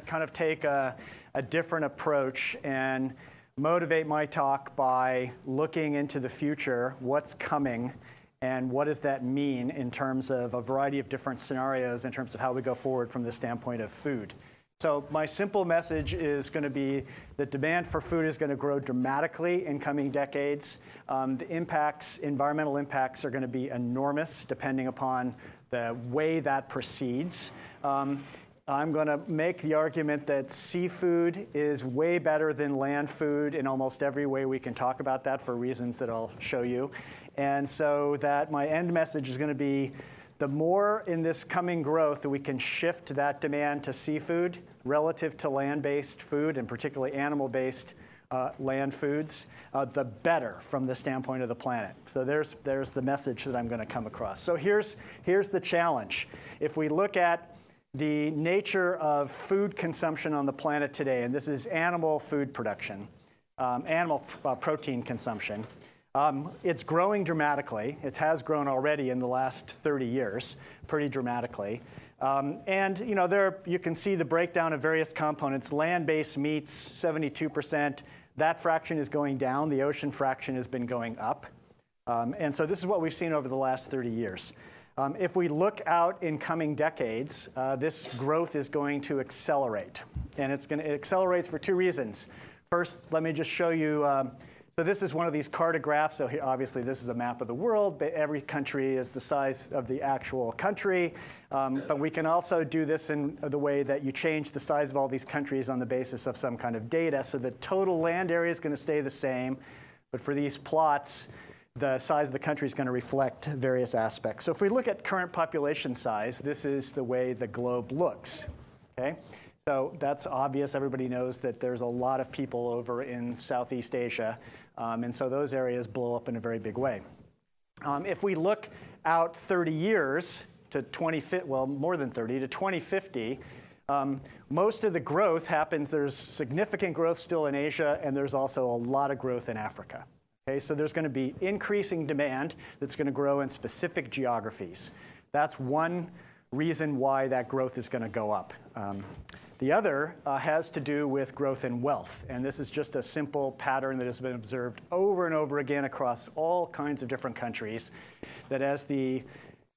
To kind of take a, a, different approach and motivate my talk by looking into the future, what's coming, and what does that mean in terms of a variety of different scenarios in terms of how we go forward from the standpoint of food. So my simple message is going to be that demand for food is going to grow dramatically in coming decades. Um, the impacts, environmental impacts, are going to be enormous depending upon the way that proceeds. Um, I'm going to make the argument that seafood is way better than land food in almost every way we can talk about that for reasons that I'll show you. And so that my end message is going to be the more in this coming growth that we can shift that demand to seafood relative to land-based food and particularly animal-based uh, land foods, uh, the better from the standpoint of the planet. So there's, there's the message that I'm going to come across. So here's, here's the challenge. If we look at the nature of food consumption on the planet today, and this is animal food production, um, animal uh, protein consumption. Um, it's growing dramatically. It has grown already in the last 30 years, pretty dramatically. Um, and you know, there you can see the breakdown of various components. Land-based meats, 72%. That fraction is going down. The ocean fraction has been going up. Um, and so this is what we've seen over the last 30 years. Um, if we look out in coming decades, uh, this growth is going to accelerate. And it's going to, it accelerates for two reasons. First, let me just show you. Um, so this is one of these cartographs. So here, obviously, this is a map of the world. But every country is the size of the actual country. Um, but we can also do this in the way that you change the size of all these countries on the basis of some kind of data. So the total land area is going to stay the same. But for these plots, the size of the country is going to reflect various aspects. So if we look at current population size, this is the way the globe looks. Okay? So that's obvious. Everybody knows that there's a lot of people over in Southeast Asia. Um, and so those areas blow up in a very big way. Um, if we look out 30 years to 20, well, more than 30, to 2050, um, most of the growth happens, there's significant growth still in Asia, and there's also a lot of growth in Africa. Okay, so there's going to be increasing demand that's going to grow in specific geographies. That's one reason why that growth is going to go up. Um, the other uh, has to do with growth in wealth. And this is just a simple pattern that has been observed over and over again across all kinds of different countries, that as the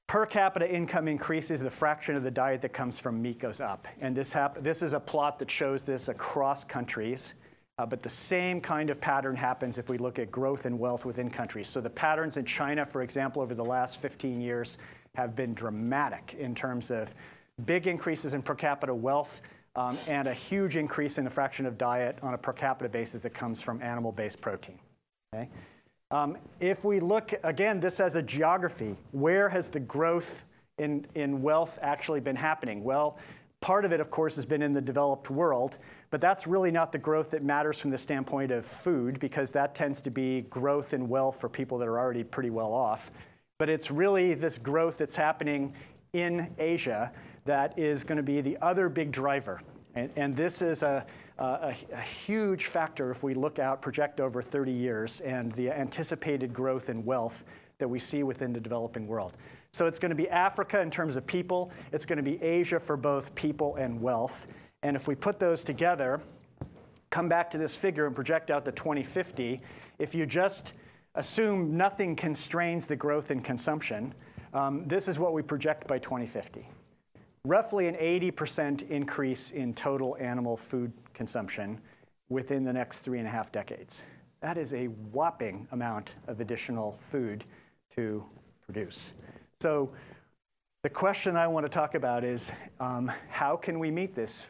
per capita income increases, the fraction of the diet that comes from meat goes up. And this, this is a plot that shows this across countries. Uh, but the same kind of pattern happens if we look at growth and wealth within countries. So the patterns in China, for example, over the last 15 years have been dramatic in terms of big increases in per capita wealth um, and a huge increase in the fraction of diet on a per capita basis that comes from animal-based protein. Okay? Um, if we look, again, this as a geography, where has the growth in, in wealth actually been happening? Well, part of it, of course, has been in the developed world. But that's really not the growth that matters from the standpoint of food, because that tends to be growth in wealth for people that are already pretty well off. But it's really this growth that's happening in Asia that is going to be the other big driver. And, and this is a, a, a, huge factor if we look out, project over 30 years, and the anticipated growth in wealth that we see within the developing world. So it's going to be Africa in terms of people. It's going to be Asia for both people and wealth. And if we put those together, come back to this figure and project out to 2050, if you just assume nothing constrains the growth in consumption, um, this is what we project by 2050. Roughly an 80% increase in total animal food consumption within the next three and a half decades. That is a whopping amount of additional food to produce. So the question I want to talk about is um, how can we meet this?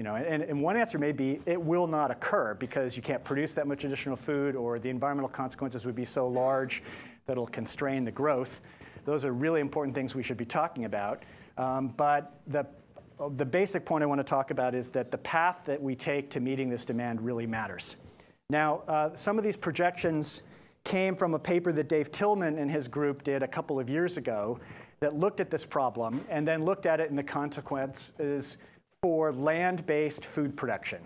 You know, and, and one answer may be it will not occur because you can't produce that much additional food or the environmental consequences would be so large that it'll constrain the growth. Those are really important things we should be talking about. Um, but the, the basic point I want to talk about is that the path that we take to meeting this demand really matters. Now, uh, some of these projections came from a paper that Dave Tilman and his group did a couple of years ago that looked at this problem and then looked at it in the consequences for land-based food production.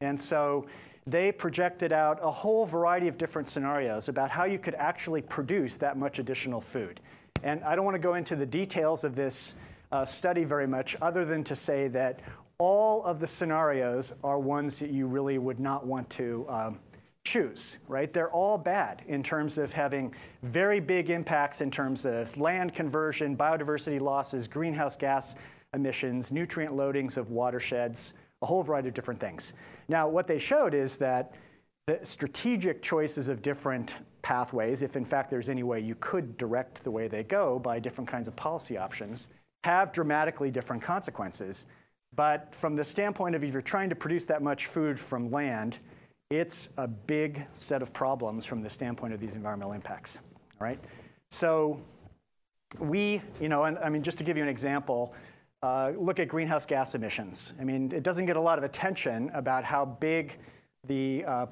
And so they projected out a whole variety of different scenarios about how you could actually produce that much additional food. And I don't want to go into the details of this uh, study very much, other than to say that all of the scenarios are ones that you really would not want to um, choose, right? They're all bad in terms of having very big impacts in terms of land conversion, biodiversity losses, greenhouse gas emissions, nutrient loadings of watersheds, a whole variety of different things. Now, what they showed is that the strategic choices of different pathways, if in fact there's any way you could direct the way they go by different kinds of policy options, have dramatically different consequences. But from the standpoint of if you're trying to produce that much food from land, it's a big set of problems from the standpoint of these environmental impacts, all right? So we, you know, and I mean, just to give you an example, uh, look at greenhouse gas emissions. I mean, it doesn't get a lot of attention about how big the uh,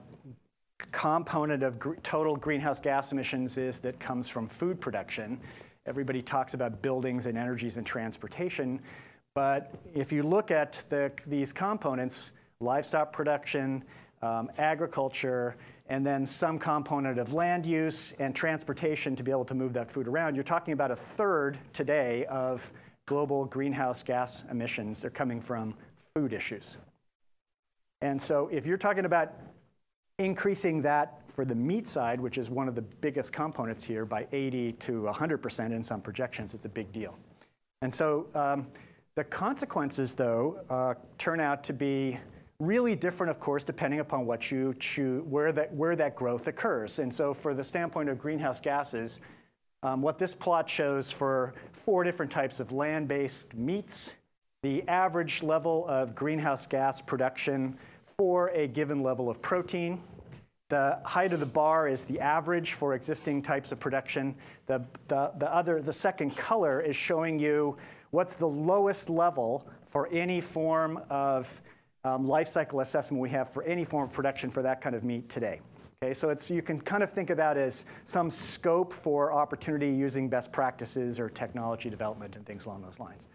component of gr total greenhouse gas emissions is that comes from food production. Everybody talks about buildings and energies and transportation, but if you look at the, these components, livestock production, um, agriculture, and then some component of land use and transportation to be able to move that food around, you're talking about a third today of global greenhouse gas emissions. They're coming from food issues. And so if you're talking about increasing that for the meat side, which is one of the biggest components here, by 80 to 100% in some projections, it's a big deal. And so um, the consequences, though, uh, turn out to be really different, of course, depending upon what you choose, where that, where that growth occurs. And so for the standpoint of greenhouse gases, um, what this plot shows for four different types of land-based meats, the average level of greenhouse gas production for a given level of protein. The height of the bar is the average for existing types of production. The, the, the, other, the second color is showing you what's the lowest level for any form of um, life cycle assessment we have for any form of production for that kind of meat today. Okay, so it's, you can kind of think of that as some scope for opportunity using best practices or technology development and things along those lines.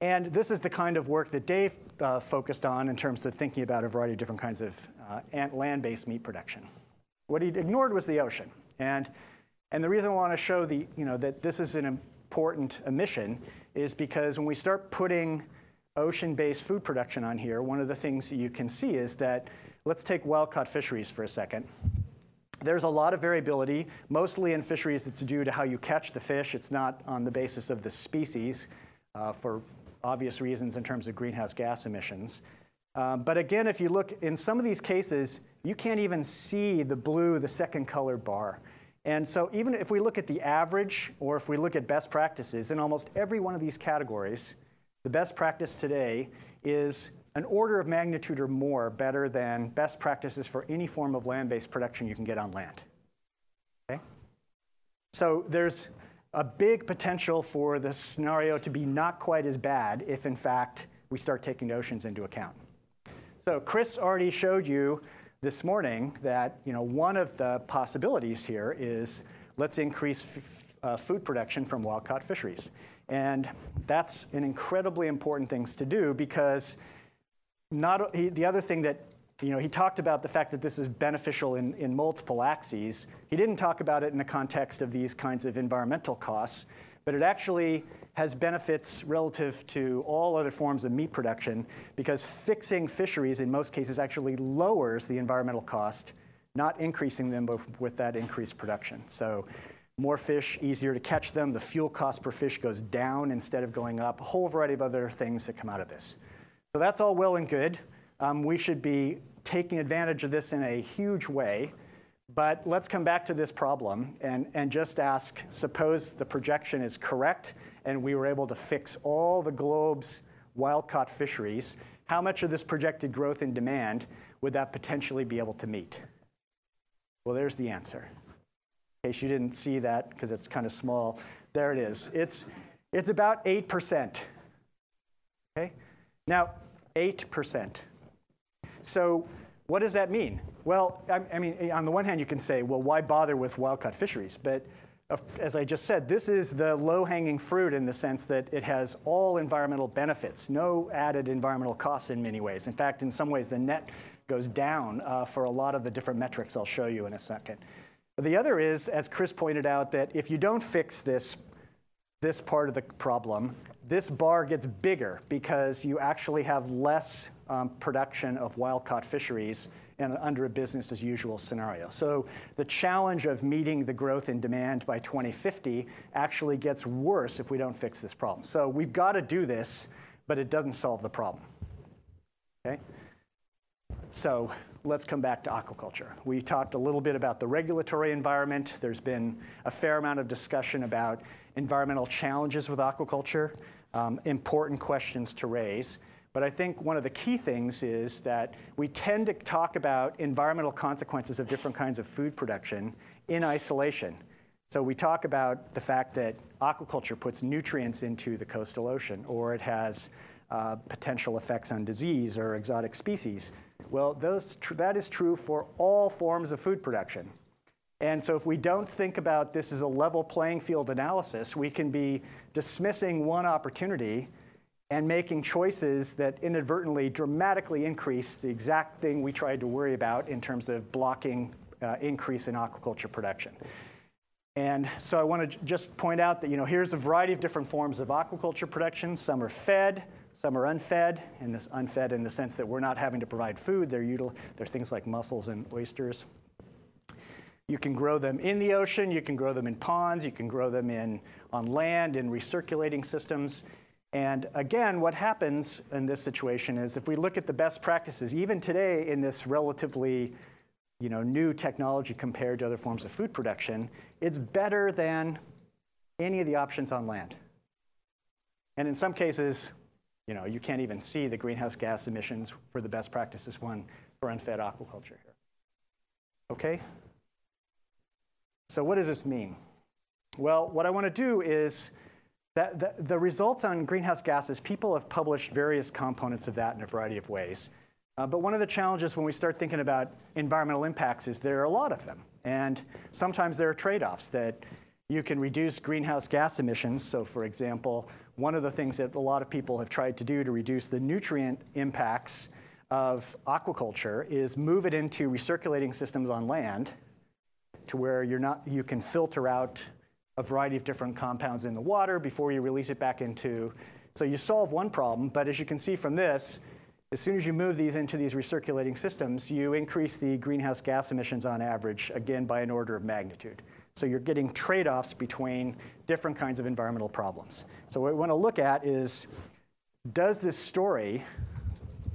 And this is the kind of work that Dave uh, focused on in terms of thinking about a variety of different kinds of uh, land-based meat production. What he ignored was the ocean. And, and the reason I want to show the, you know, that this is an important emission is because when we start putting ocean-based food production on here, one of the things that you can see is that, let's take wild-caught fisheries for a second. There's a lot of variability, mostly in fisheries it's due to how you catch the fish. It's not on the basis of the species uh, for obvious reasons in terms of greenhouse gas emissions. Um, but again, if you look in some of these cases, you can't even see the blue, the second colored bar. And so even if we look at the average or if we look at best practices in almost every one of these categories, the best practice today is an order of magnitude or more better than best practices for any form of land-based production you can get on land. Okay? So there's a big potential for the scenario to be not quite as bad if, in fact, we start taking oceans into account. So Chris already showed you this morning that you know, one of the possibilities here is let's increase uh, food production from wild-caught fisheries. And that's an incredibly important thing to do because not, he, the other thing that, you know, he talked about the fact that this is beneficial in, in multiple axes. He didn't talk about it in the context of these kinds of environmental costs, but it actually has benefits relative to all other forms of meat production because fixing fisheries in most cases actually lowers the environmental cost, not increasing them with that increased production. So more fish, easier to catch them. The fuel cost per fish goes down instead of going up. A whole variety of other things that come out of this. So that's all well and good. Um, we should be taking advantage of this in a huge way. But let's come back to this problem and, and just ask suppose the projection is correct and we were able to fix all the globe's wild caught fisheries, how much of this projected growth in demand would that potentially be able to meet? Well, there's the answer. In case you didn't see that because it's kind of small, there it is. It's, it's about 8%. Okay? Now, 8%. So what does that mean? Well, I, I mean, on the one hand, you can say, well, why bother with wild-caught fisheries? But as I just said, this is the low-hanging fruit in the sense that it has all environmental benefits, no added environmental costs in many ways. In fact, in some ways, the net goes down uh, for a lot of the different metrics I'll show you in a second. The other is, as Chris pointed out, that if you don't fix this, this part of the problem, this bar gets bigger because you actually have less um, production of wild-caught fisheries and under a business as usual scenario. So the challenge of meeting the growth in demand by 2050 actually gets worse if we don't fix this problem. So we've got to do this, but it doesn't solve the problem. Okay? So let's come back to aquaculture. We talked a little bit about the regulatory environment. There's been a fair amount of discussion about environmental challenges with aquaculture, um, important questions to raise. But I think one of the key things is that we tend to talk about environmental consequences of different kinds of food production in isolation. So we talk about the fact that aquaculture puts nutrients into the coastal ocean, or it has uh, potential effects on disease or exotic species. Well, those that is true for all forms of food production. And so if we don't think about this as a level playing field analysis, we can be dismissing one opportunity and making choices that inadvertently dramatically increase the exact thing we tried to worry about in terms of blocking uh, increase in aquaculture production. And so I want to just point out that you know here's a variety of different forms of aquaculture production. Some are fed, some are unfed, and this unfed in the sense that we're not having to provide food. They're, util- they're things like mussels and oysters. You can grow them in the ocean, you can grow them in ponds, you can grow them in, on land in recirculating systems. And again, what happens in this situation is if we look at the best practices, even today in this relatively you know, new technology compared to other forms of food production, it's better than any of the options on land. And in some cases, you know, you can't even see the greenhouse gas emissions for the best practices one for unfed aquaculture here. Okay? So what does this mean? Well, what I want to do is that the, the, results on greenhouse gases, people have published various components of that in a variety of ways. Uh, but one of the challenges when we start thinking about environmental impacts is there are a lot of them. And sometimes there are trade-offs that you can reduce greenhouse gas emissions. So for example, one of the things that a lot of people have tried to do to reduce the nutrient impacts of aquaculture is move it into recirculating systems on land to where you're not, you can filter out a variety of different compounds in the water before you release it back into. So you solve one problem, but as you can see from this, as soon as you move these into these recirculating systems, you increase the greenhouse gas emissions on average, again, by an order of magnitude. So you're getting trade-offs between different kinds of environmental problems. So what we want to look at is, does this story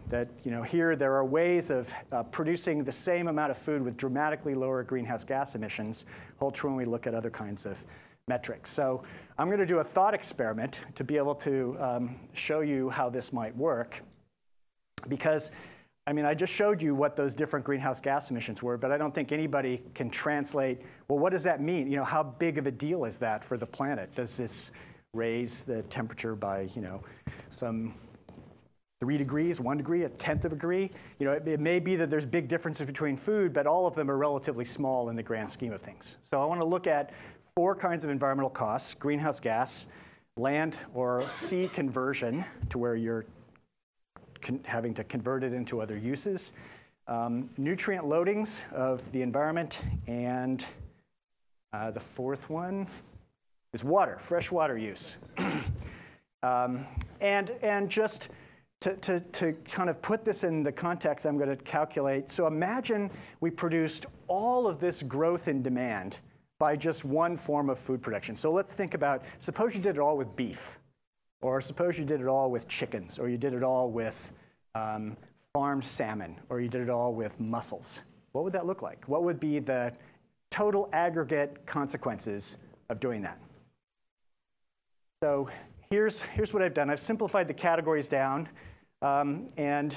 that you know, here there are ways of uh, producing the same amount of food with dramatically lower greenhouse gas emissions hold true when we look at other kinds of metrics. So I'm going to do a thought experiment to be able to um, show you how this might work. Because, I mean, I just showed you what those different greenhouse gas emissions were, but I don't think anybody can translate, well, what does that mean? You know, how big of a deal is that for the planet? Does this raise the temperature by, you know, some three degrees, one degree, a tenth of a degree. You know, it, it, may be that there's big differences between food, but all of them are relatively small in the grand scheme of things. So I want to look at four kinds of environmental costs, greenhouse gas, land or sea conversion to where you're having to convert it into other uses, um, nutrient loadings of the environment, and uh, the fourth one is water, fresh water use. um, and, and just to, to, to kind of put this in the context I'm going to calculate, so imagine we produced all of this growth in demand by just one form of food production. So let's think about, suppose you did it all with beef, or suppose you did it all with chickens, or you did it all with um, farmed salmon, or you did it all with mussels, what would that look like? What would be the total aggregate consequences of doing that? So here's, here's what I've done. I've simplified the categories down, um, and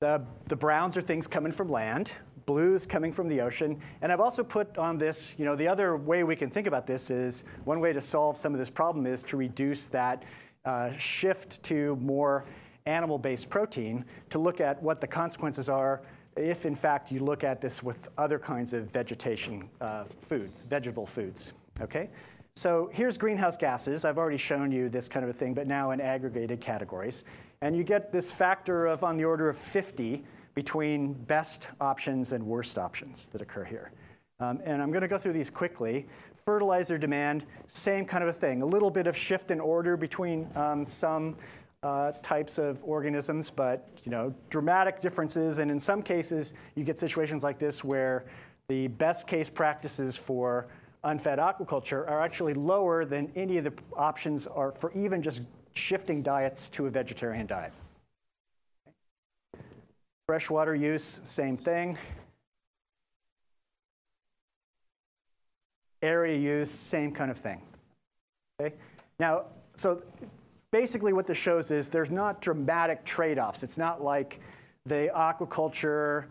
the, the browns are things coming from land, blues coming from the ocean, and I've also put on this, you know, the other way we can think about this is one way to solve some of this problem is to reduce that uh, shift to more animal-based protein to look at what the consequences are if, in fact, you look at this with other kinds of vegetation uh, foods, vegetable foods, okay? So here's greenhouse gases. I've already shown you this kind of a thing, but now in aggregated categories. And you get this factor of on the order of 50 between best options and worst options that occur here. Um, and I'm going to go through these quickly. Fertilizer demand, same kind of a thing. A little bit of shift in order between um, some uh, types of organisms, but you know, dramatic differences. And in some cases, you get situations like this where the best case practices for unfed aquaculture are actually lower than any of the options are for even just shifting diets to a vegetarian diet. Freshwater use, same thing. Area use, same kind of thing. Okay? Now, so basically what this shows is there's not dramatic trade-offs. It's not like the aquaculture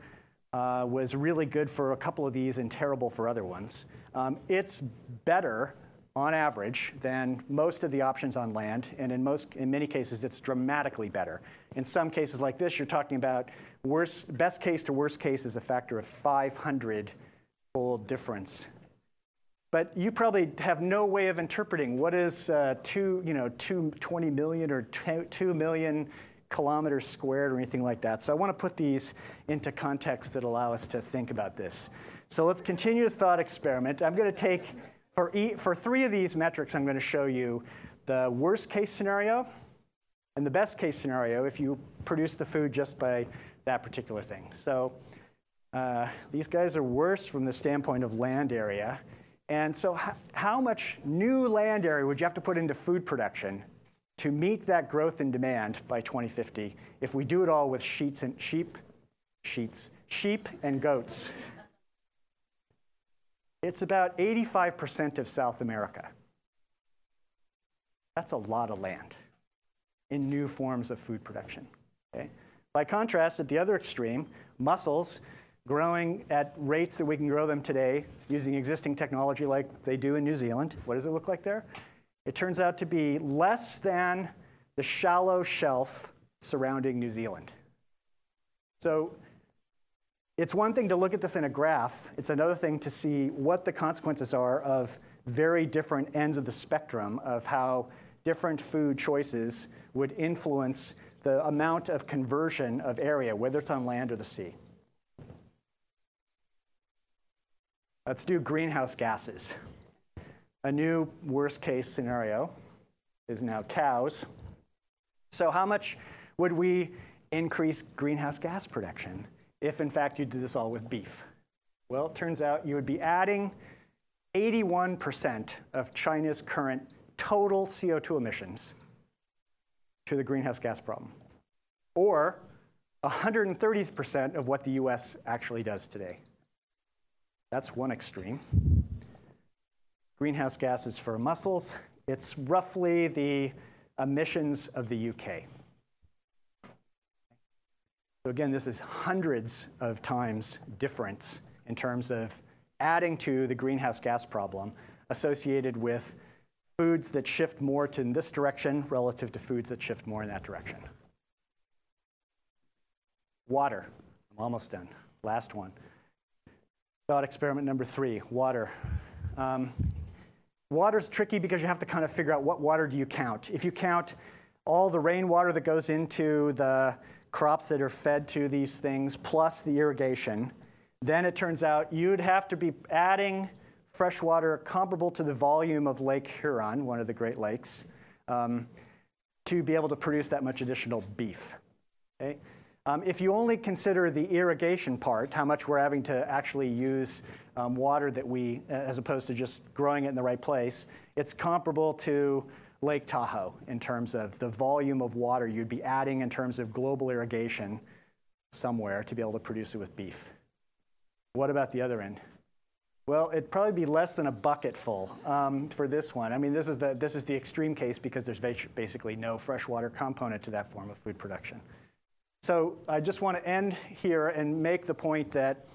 uh, was really good for a couple of these and terrible for other ones. Um, it's better on average than most of the options on land, and in most, in many cases, it's dramatically better. In some cases like this, you're talking about worst, best case to worst case is a factor of 500 fold difference. But you probably have no way of interpreting what is uh, two, you know, two, 20 million or 2 million kilometers squared or anything like that. So I want to put these into context that allow us to think about this. So let's continue this thought experiment. I'm going to take for, e for three of these metrics, I'm going to show you the worst case scenario and the best case scenario if you produce the food just by that particular thing. So uh, these guys are worse from the standpoint of land area. And so how much new land area would you have to put into food production to meet that growth in demand by 2050 if we do it all with sheets and sheep, sheets, sheep and goats? It's about 85% of South America. That's a lot of land in new forms of food production. Okay? By contrast, at the other extreme, mussels growing at rates that we can grow them today using existing technology like they do in New Zealand. What does it look like there? It turns out to be less than the shallow shelf surrounding New Zealand. So it's one thing to look at this in a graph. It's another thing to see what the consequences are of very different ends of the spectrum of how different food choices would influence the amount of conversion of area, whether it's on land or the sea. Let's do greenhouse gases. A new worst case scenario is now cows. So how much would we increase greenhouse gas production? if in fact you did this all with beef? Well, it turns out you would be adding 81% of China's current total CO2 emissions to the greenhouse gas problem, or 130% of what the US actually does today. That's one extreme. Greenhouse gases for mussels, it's roughly the emissions of the UK. So again, this is hundreds of times difference in terms of adding to the greenhouse gas problem associated with foods that shift more to in this direction relative to foods that shift more in that direction. Water. I'm almost done. Last one. Thought experiment number three, water. Um, water's tricky because you have to kind of figure out what water do you count. If you count all the rainwater that goes into the crops that are fed to these things plus the irrigation, then it turns out you'd have to be adding fresh water comparable to the volume of Lake Huron, one of the Great Lakes, um, to be able to produce that much additional beef. Okay? Um, if you only consider the irrigation part, how much we're having to actually use um, water that we, as opposed to just growing it in the right place, it's comparable to Lake Tahoe in terms of the volume of water you'd be adding in terms of global irrigation somewhere to be able to produce it with beef. What about the other end? Well, it'd probably be less than a bucket full um, for this one. I mean, this is, the, this is the extreme case because there's basically no freshwater component to that form of food production. So I just want to end here and make the point that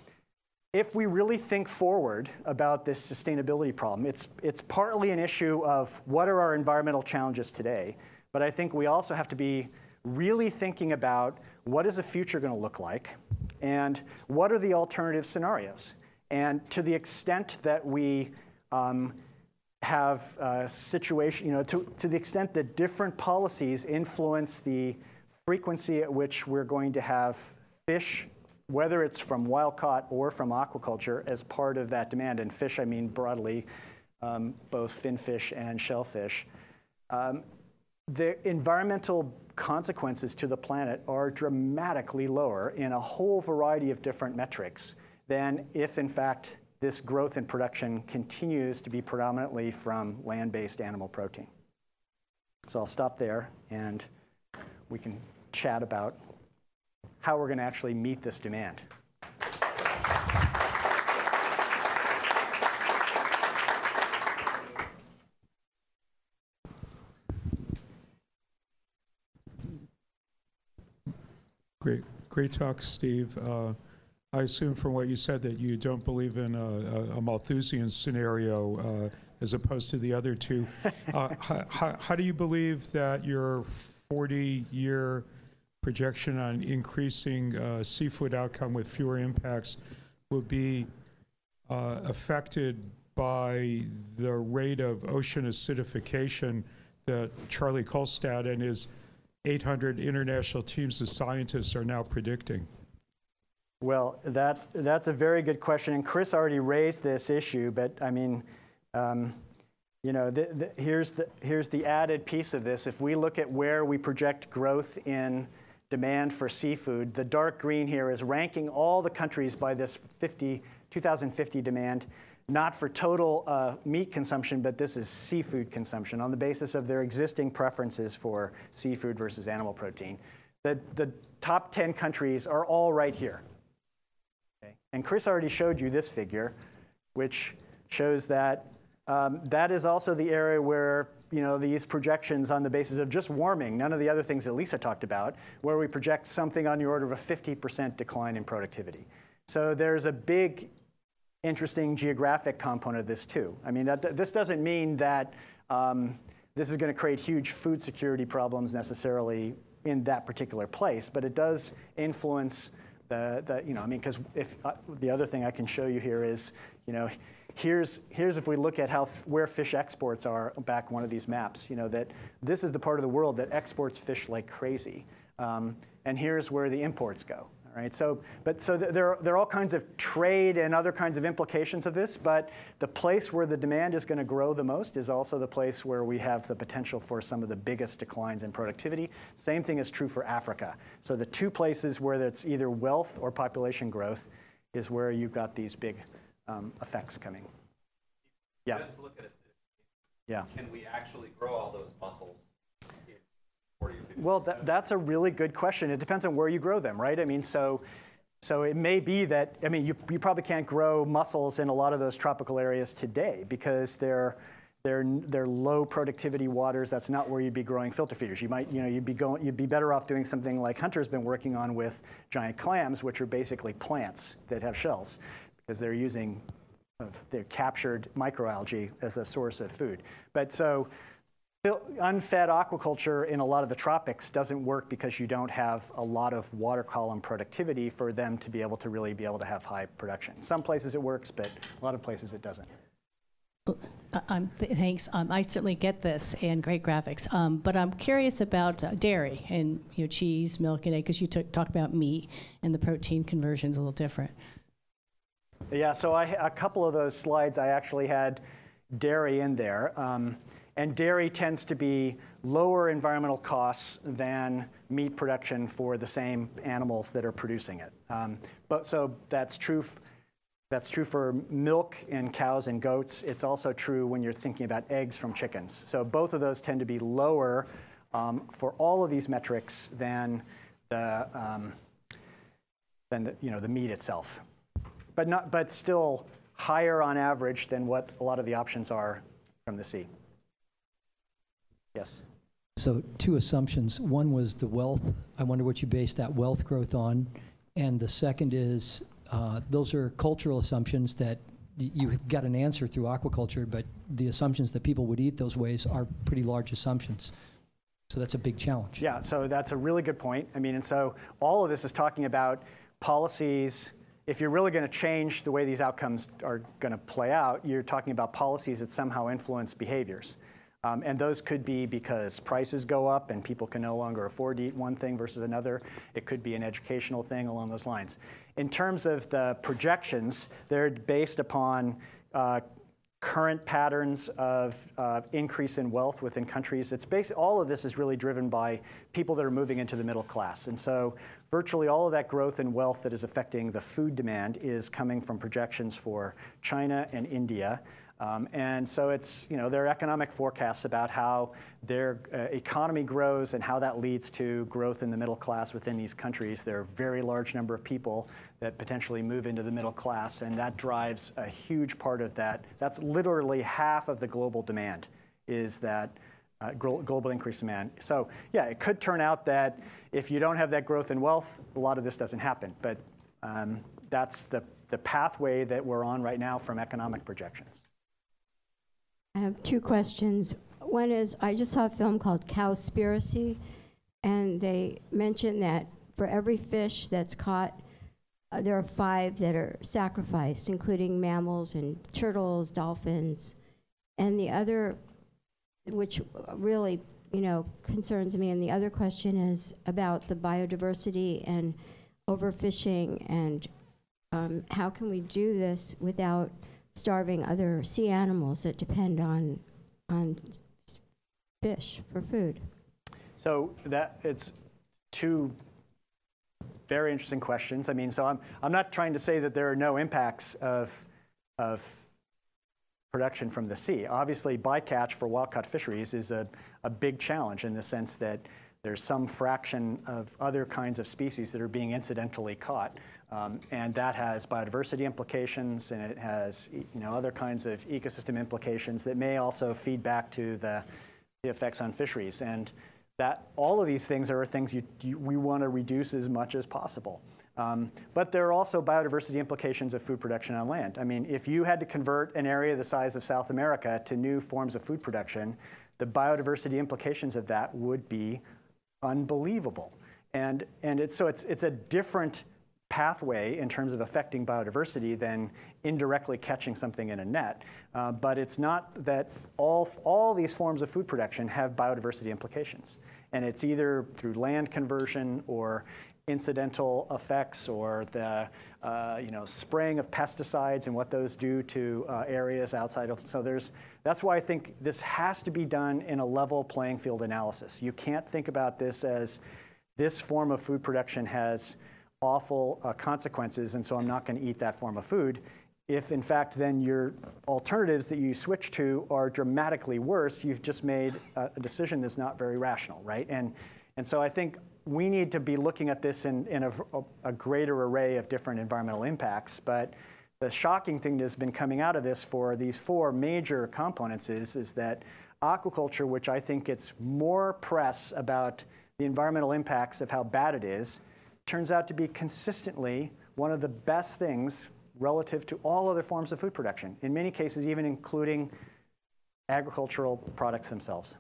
if we really think forward about this sustainability problem, it's, it's partly an issue of what are our environmental challenges today, but I think we also have to be really thinking about what is the future going to look like and what are the alternative scenarios. And to the extent that we um, have a situation, you know, to, to the extent that different policies influence the frequency at which we're going to have fish whether it's from wild caught or from aquaculture as part of that demand. And fish, I mean broadly, um, both finfish and shellfish. Um, the environmental consequences to the planet are dramatically lower in a whole variety of different metrics than if, in fact, this growth in production continues to be predominantly from land-based animal protein. So I'll stop there and we can chat about how we're going to actually meet this demand. Great, great talk, Steve. Uh, I assume from what you said that you don't believe in a, a Malthusian scenario uh, as opposed to the other two. Uh, how, how, do you believe that your 40 year projection on increasing uh, seafood outcome with fewer impacts will be uh, affected by the rate of ocean acidification that Charlie Kolstad and his 800 international teams of scientists are now predicting? Well, that, that's a very good question. And Chris already raised this issue, but I mean, um, you know, the, the, here's, the, here's the added piece of this. If we look at where we project growth in demand for seafood. The dark green here is ranking all the countries by this 50, 2050 demand, not for total uh, meat consumption, but this is seafood consumption on the basis of their existing preferences for seafood versus animal protein. The, the top 10 countries are all right here. And Chris already showed you this figure, which shows that um, that is also the area where you know, these projections on the basis of just warming, none of the other things that Lisa talked about, where we project something on the order of a 50% decline in productivity. So there's a big, interesting geographic component of this too. I mean, that, this doesn't mean that um, this is going to create huge food security problems necessarily in that particular place, but it does influence the, you know, I mean, because if uh, the other thing I can show you here is, you know, here's, here's if we look at how where fish exports are back one of these maps, you know, that this is the part of the world that exports fish like crazy. Um, and here's where the imports go. All right, so, but, so there, there are all kinds of trade and other kinds of implications of this, but the place where the demand is going to grow the most is also the place where we have the potential for some of the biggest declines in productivity. Same thing is true for Africa. So the two places where it's either wealth or population growth is where you've got these big um, effects coming. Yeah. Just look at it. Yeah. Can we actually grow all those mussels? Well, that, that's a really good question. It depends on where you grow them, right? I mean, so so it may be that I mean, you, you probably can't grow mussels in a lot of those tropical areas today because they're they're, they're low productivity waters. That's not where you'd be growing filter feeders. You might, you know, you'd be going, you'd be better off doing something like Hunter's been working on with giant clams, which are basically plants that have shells because they're using they're captured microalgae as a source of food. But so unfed aquaculture in a lot of the tropics doesn't work because you don't have a lot of water column productivity for them to be able to really be able to have high production. Some places it works, but a lot of places it doesn't. Um, thanks. Um, I certainly get this and great graphics. Um, but I'm curious about uh, dairy and you know, cheese, milk, and egg, because you talk about meat and the protein conversion is a little different. Yeah, so I, a couple of those slides, I actually had dairy in there. And dairy tends to be lower environmental costs than meat production for the same animals that are producing it. Um, but so that's true. that's true for milk in cows and goats. It's also true when you're thinking about eggs from chickens. So both of those tend to be lower um, for all of these metrics than the, um, than the, you know, the meat itself. But, not, but still higher on average than what a lot of the options are from the sea. Yes? So two assumptions. One was the wealth. I wonder what you based that wealth growth on. And the second is uh, those are cultural assumptions that you have got an answer through aquaculture, but the assumptions that people would eat those ways are pretty large assumptions. So that's a big challenge. Yeah, so that's a really good point. I mean, and so all of this is talking about policies. If you're really going to change the way these outcomes are going to play out, you're talking about policies that somehow influence behaviors. Um, and those could be because prices go up and people can no longer afford to eat one thing versus another. It could be an educational thing along those lines. In terms of the projections, they're based upon uh, current patterns of uh, increase in wealth within countries. It's based, all of this is really driven by people that are moving into the middle class. And so virtually all of that growth in wealth that is affecting the food demand is coming from projections for China and India. Um, and so it's, you know, their economic forecasts about how their uh, economy grows and how that leads to growth in the middle class within these countries. There are a very large number of people that potentially move into the middle class, and that drives a huge part of that. That's literally half of the global demand is that uh, global increase in demand. So yeah, it could turn out that if you don't have that growth in wealth, a lot of this doesn't happen. But um, that's the, the pathway that we're on right now from economic projections. I have two questions. One is I just saw a film called Cowspiracy, and they mentioned that for every fish that's caught, uh, there are five that are sacrificed, including mammals and turtles, dolphins. And the other, which really, you know, concerns me, and the other question is about the biodiversity and overfishing and um, how can we do this without starving other sea animals that depend on, on fish for food? So that it's two very interesting questions. I mean, so I'm, I'm not trying to say that there are no impacts of, of production from the sea. Obviously, bycatch for wild-caught fisheries is a, a big challenge in the sense that there's some fraction of other kinds of species that are being incidentally caught. Um, and that has biodiversity implications and it has you know, other kinds of ecosystem implications that may also feed back to the, the effects on fisheries. And that all of these things are things you, you, we want to reduce as much as possible. Um, but there are also biodiversity implications of food production on land. I mean, if you had to convert an area the size of South America to new forms of food production, the biodiversity implications of that would be unbelievable. And, and it's, so it's, it's a different pathway in terms of affecting biodiversity than indirectly catching something in a net. Uh, but it's not that all, all these forms of food production have biodiversity implications. And it's either through land conversion or incidental effects or the uh, you know, spraying of pesticides and what those do to uh, areas outside of, so there's, that's why I think this has to be done in a level playing field analysis. You can't think about this as this form of food production has awful uh, consequences, and so I'm not going to eat that form of food. If, in fact, then your alternatives that you switch to are dramatically worse, you've just made a, a decision that's not very rational, right? And, and so I think we need to be looking at this in, in a, a greater array of different environmental impacts. But the shocking thing that's been coming out of this for these four major components is, is that aquaculture, which I think gets more press about the environmental impacts of how bad it is, turns out to be consistently one of the best things relative to all other forms of food production, in many cases, even including agricultural products themselves.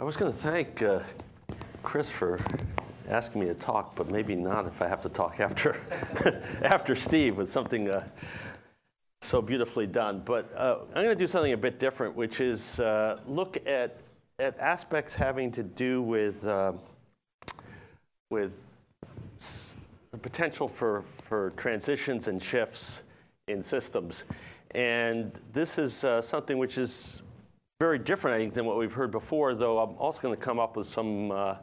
I was going to thank uh, Chris for asking me to talk, but maybe not if I have to talk after, after Steve with something uh, so beautifully done. But uh, I'm going to do something a bit different, which is uh, look at at aspects having to do with uh, with the potential for, for transitions and shifts in systems. And this is uh, something which is very different, I think, than what we've heard before, though I'm also going to come up with some, uh,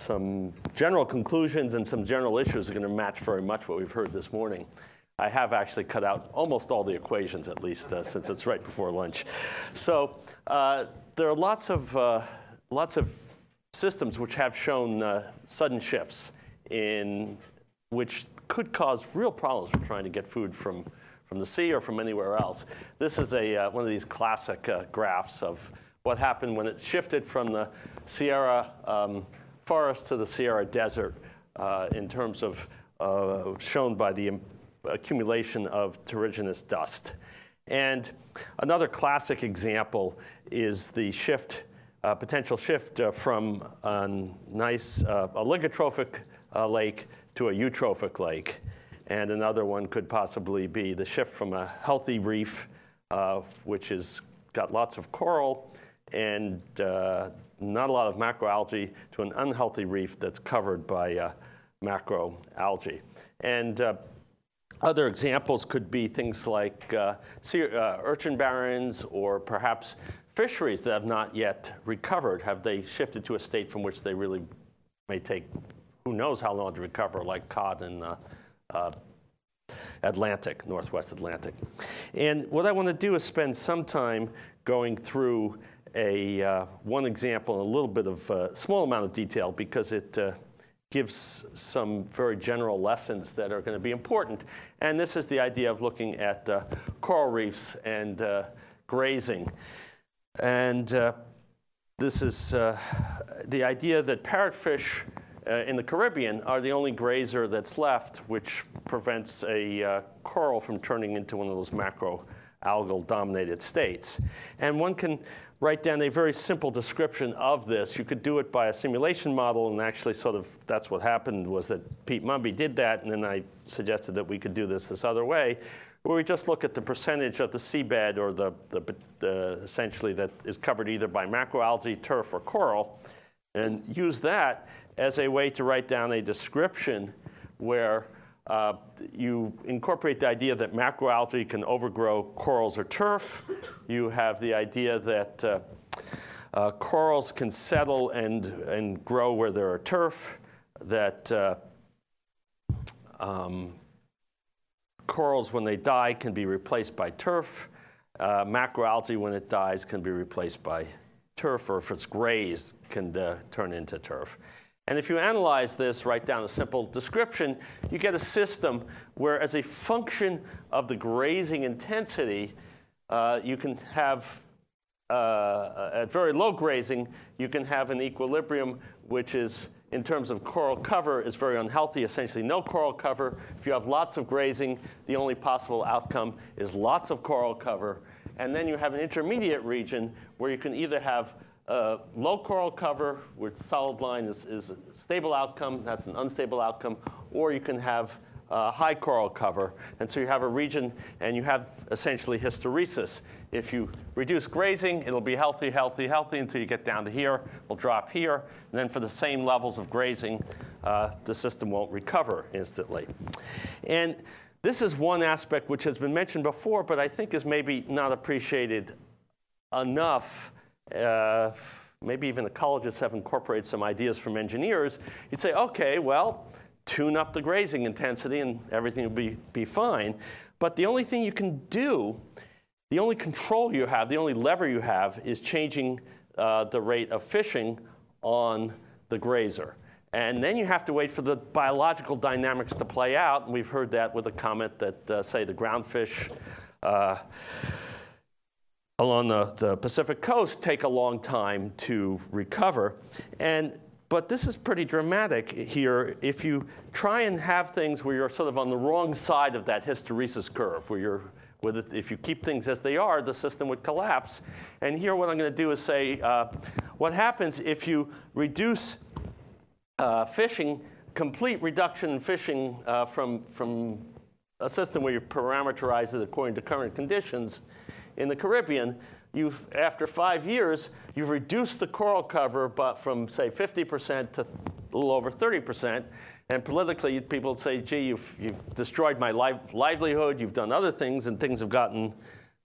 some general conclusions and some general issues are going to match very much what we've heard this morning. I have actually cut out almost all the equations, at least, uh, since it's right before lunch. So uh, there are lots of, uh, lots of systems which have shown uh, sudden shifts in which could cause real problems for trying to get food from, from the sea or from anywhere else. This is a, uh, one of these classic uh, graphs of what happened when it shifted from the Sierra um, forest to the Sahara desert in terms of shown by the accumulation of terrigenous dust. And another classic example is the shift, uh, potential shift uh, from a nice uh, oligotrophic uh, lake to a eutrophic lake. And another one could possibly be the shift from a healthy reef, uh, which has got lots of coral and uh, not a lot of macroalgae, to an unhealthy reef that's covered by macroalgae. And other examples could be things like uh, sea, uh, urchin barrens or perhaps fisheries that have not yet recovered. Have they shifted to a state from which they really may take who knows how long to recover, like cod in the uh, Atlantic, Northwest Atlantic. And what I want to do is spend some time going through a uh, one example, in a little bit of a uh, small amount of detail because it uh, gives some very general lessons that are going to be important. And this is the idea of looking at uh, coral reefs and uh, grazing. And this is the idea that parrotfish in the Caribbean are the only grazer that's left, which prevents a coral from turning into one of those macro algal dominated states. And one can write down a very simple description of this. You could do it by a simulation model, and actually, sort of, that's what happened was that Pete Mumby did that, and then I suggested that we could do this this other way, where we just look at the percentage of the seabed or the, the, the essentially that is covered either by macroalgae, turf, or coral, and use that as a way to write down a description where uh, you incorporate the idea that macroalgae can overgrow corals or turf. You have the idea that uh, uh, corals can settle and, and grow where there are turf, that uh, um, corals, when they die, can be replaced by turf. Uh, macroalgae, when it dies, can be replaced by turf, or if it's grazed, can turn into turf. And if you analyze this, write down a simple description, you get a system where, as a function of the grazing intensity, uh, you can have, uh, at very low grazing, you can have an equilibrium which is, in terms of coral cover, is very unhealthy, essentially no coral cover. If you have lots of grazing, the only possible outcome is lots of coral cover. And then you have an intermediate region where you can either have uh, low coral cover with solid line is, is, a stable outcome. That's an unstable outcome. Or you can have uh, high coral cover. And so you have a region and you have essentially hysteresis. If you reduce grazing, it'll be healthy, healthy, healthy until you get down to here. It'll drop here. And then for the same levels of grazing, uh, the system won't recover instantly. And this is one aspect which has been mentioned before, but I think is maybe not appreciated enough uh, maybe even the colleges have incorporated some ideas from engineers, you'd say, okay, well, tune up the grazing intensity and everything will be, be fine. But the only thing you can do, the only control you have, the only lever you have is changing uh, the rate of fishing on the grazer. And then you have to wait for the biological dynamics to play out. And we've heard that with a comment that, uh, say, the groundfish uh, along the, the Pacific coast take a long time to recover. And but this is pretty dramatic here. If you try and have things where you're sort of on the wrong side of that hysteresis curve, where you're, with it, if you keep things as they are, the system would collapse. And here, what I'm going to do is say, uh, what happens if you reduce uh, fishing, complete reduction in fishing uh, from from a system where you parameterize it according to current conditions, in the Caribbean, you've, after five years, you've reduced the coral cover but from, say, 50% to a little over 30%. And politically, people would say, gee, you've, you've destroyed my li livelihood, you've done other things, and things have gotten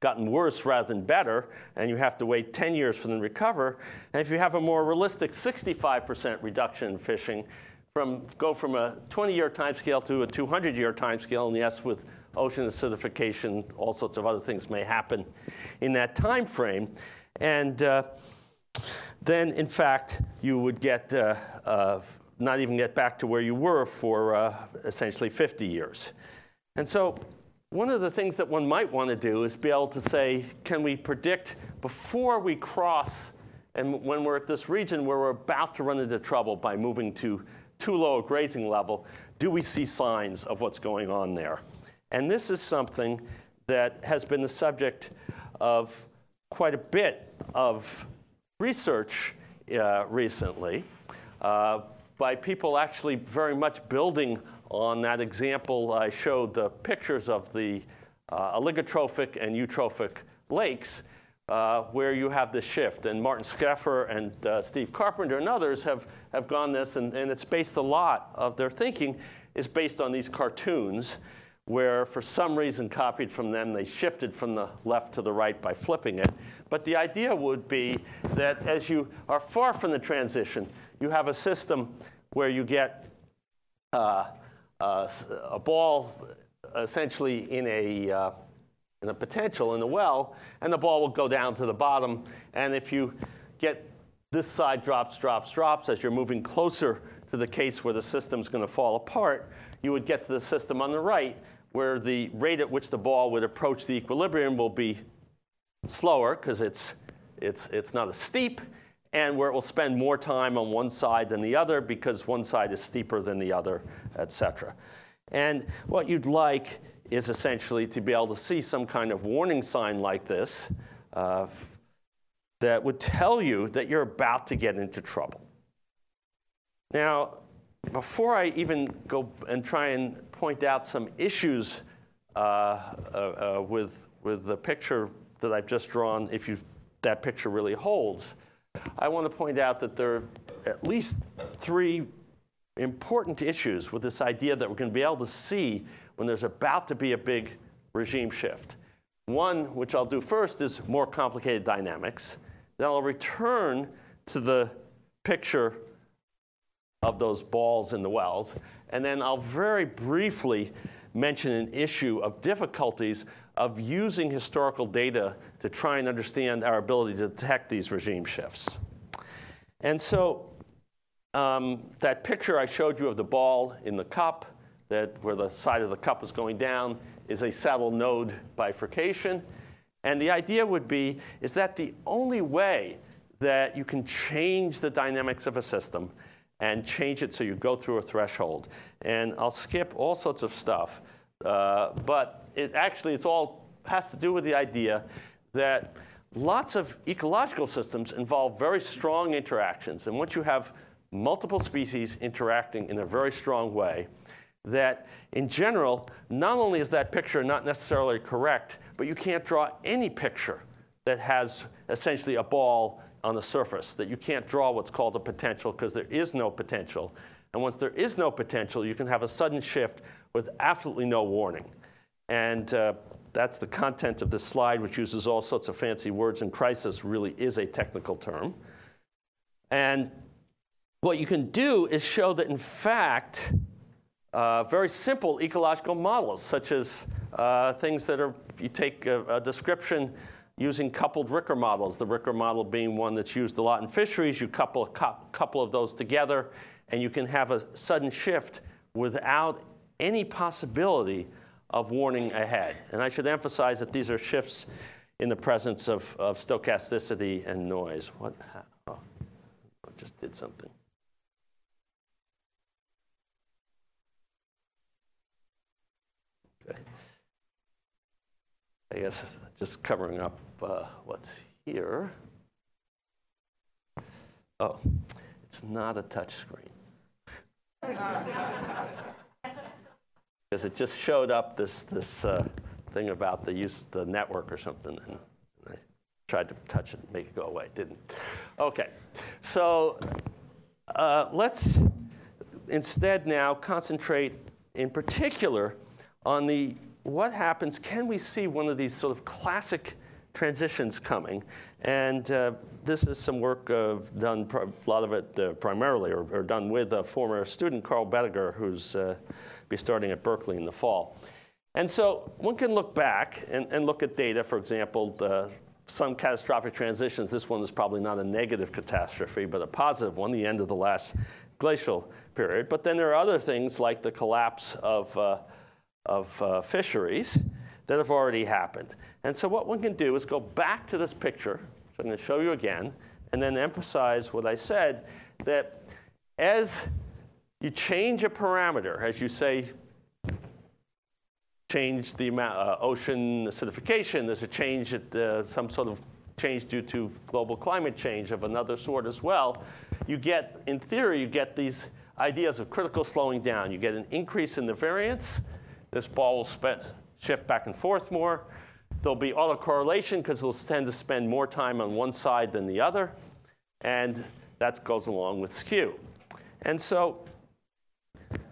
gotten worse rather than better, and you have to wait 10 years for them to recover. And if you have a more realistic 65% reduction in fishing, from go from a 20-year timescale to a 200-year timescale, and yes, with ocean acidification, all sorts of other things may happen in that time frame. And uh, then, in fact, you would get uh, uh, not even get back to where you were for uh, essentially 50 years. And so one of the things that one might want to do is be able to say, can we predict before we cross, and when we're at this region where we're about to run into trouble by moving to too low a grazing level, do we see signs of what's going on there? And this is something that has been the subject of quite a bit of research uh, recently uh, by people actually very much building on that example, I showed the pictures of the uh, oligotrophic and eutrophic lakes uh, where you have this shift. And Marten Scheffer and uh, Steve Carpenter and others have, have gone this, and, and it's based a lot of their thinking is based on these cartoons where for some reason copied from them, they shifted from the left to the right by flipping it. But the idea would be that as you are far from the transition, you have a system where you get uh, uh, a ball essentially in a, uh, in a potential in the well, and the ball will go down to the bottom. And if you get this side drops, drops, drops as you're moving closer to the case where the system's going to fall apart, you would get to the system on the right where the rate at which the ball would approach the equilibrium will be slower because it's, it's, it's not as steep, and where it will spend more time on one side than the other because one side is steeper than the other, et cetera. And what you'd like is essentially to be able to see some kind of warning sign like this uh, that would tell you that you're about to get into trouble. Now, before I even go and try and point out some issues uh, uh, uh with, with the picture that I've just drawn, if you, that picture really holds, I want to point out that there are at least three important issues with this idea that we're going to be able to see when there's about to be a big regime shift. One, which I'll do first, is more complicated dynamics. Then I'll return to the picture of those balls in the wells. And then I'll very briefly mention an issue of difficulties of using historical data to try and understand our ability to detect these regime shifts. And so um, that picture I showed you of the ball in the cup, that where the side of the cup is going down, is a saddle node bifurcation. And the idea would be, is that the only way that you can change the dynamics of a system and change it so you go through a threshold. And I'll skip all sorts of stuff, uh, but it actually it's all has to do with the idea that lots of ecological systems involve very strong interactions. And once you have multiple species interacting in a very strong way, that in general, not only is that picture not necessarily correct, but you can't draw any picture that has essentially a ball on the surface, that you can't draw what's called a potential because there is no potential. And once there is no potential, you can have a sudden shift with absolutely no warning. And uh, that's the content of this slide, which uses all sorts of fancy words, and crisis really is a technical term. And what you can do is show that, in fact, uh, very simple ecological models, such as uh, things that are, if you take a, a description using coupled Ricker models, the Ricker model being one that's used a lot in fisheries, you couple a couple of those together, and you can have a sudden shift without any possibility of warning ahead. And I should emphasize that these are shifts in the presence of, of stochasticity and noise. What? Oh, I just did something. Okay. I guess just covering up uh, what's here. Oh, it's not a touch screen. because it just showed up this, this uh, thing about the use the network or something. And I tried to touch it and make it go away. Didn't. Okay. So uh, let's instead now concentrate in particular on the what happens? Can we see one of these sort of classic transitions coming? And uh, this is some work uh, done, a lot of it uh, primarily, or, or, done with a former student, Carl Boettiger, who's uh, be starting at Berkeley in the fall. And so one can look back and, and look at data, for example, the, some catastrophic transitions. This one is probably not a negative catastrophe, but a positive one, the end of the last glacial period. But then there are other things like the collapse of, uh, of uh, fisheries that have already happened. And so what one can do is go back to this picture, which I'm going to show you again, and then emphasize what I said, that as you change a parameter, as you say, change the amount, uh, ocean acidification, there's a change at uh, some sort of change due to global climate change of another sort as well, you get, in theory, you get these ideas of critical slowing down. You get an increase in the variance. This ball will shift back and forth more. There'll be autocorrelation because it'll tend to spend more time on one side than the other. And that goes along with skew. And so